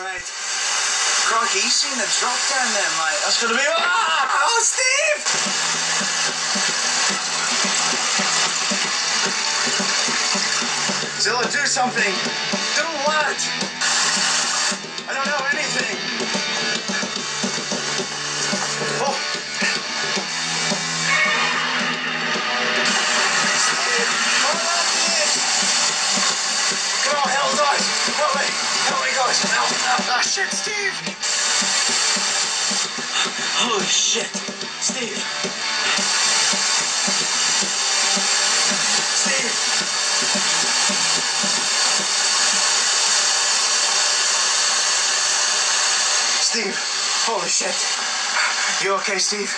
Alright. Crocky, you seen the drop down there, mate? That's gonna be. Ah! Oh, Steve! Zilla, do something! Do what? I don't know anything! Oh! Come on, help guys! Help me! Help me, guys! Help. Ah, shit, Steve! Holy shit! Steve! Steve! Steve! Holy shit! You okay, Steve?